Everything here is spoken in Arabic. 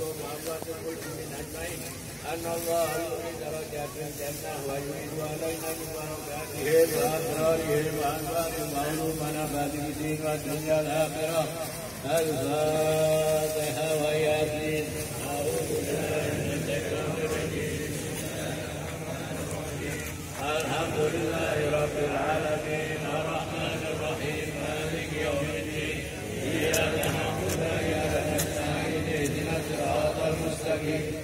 وأمواتكم وأموات المسلمين أجمعين أن الله يؤتي درجات الجنة ويعيد علينا من بركاته وأسراره وأنوارهم وعلومنا في الدين والدنيا الآخرة الفاتحة Amen.